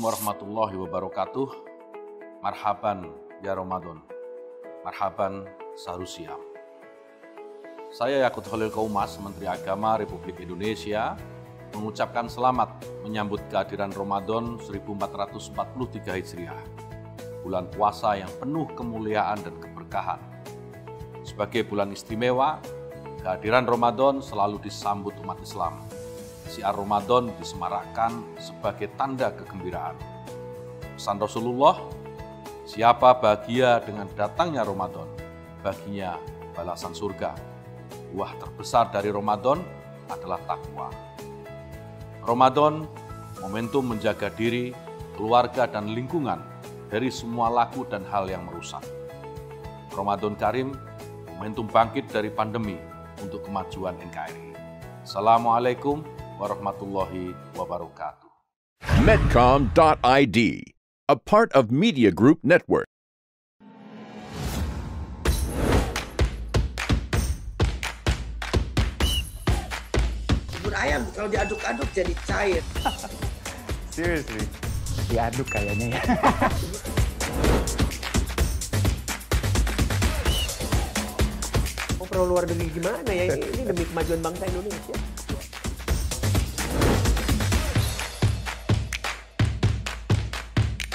warahmatullahi wabarakatuh. Marhaban ya Ramadan. Marhaban Sarusiam. Saya Yakut Khalil Kaumas, Menteri Agama Republik Indonesia, mengucapkan selamat menyambut kehadiran Ramadan 1443 Hijriah, bulan puasa yang penuh kemuliaan dan keberkahan. Sebagai bulan istimewa, kehadiran Ramadan selalu disambut umat Islam. Siar Ramadan disemarakkan sebagai tanda kegembiraan. Pesan Rasulullah, siapa bahagia dengan datangnya Ramadan, baginya balasan surga. Buah terbesar dari Ramadan adalah takwa. Ramadan, momentum menjaga diri, keluarga, dan lingkungan dari semua laku dan hal yang merusak. Ramadan Karim, momentum bangkit dari pandemi untuk kemajuan NKRI. Assalamualaikum warahmatullahi wabarakatuh. Medcom.id, a part of Media Group Network. bubur ayam kalau diaduk-aduk jadi cair. Seriously. Diaduk kayaknya ya. Mau pro luar negeri gimana ya? Ini demi kemajuan bangsa Indonesia.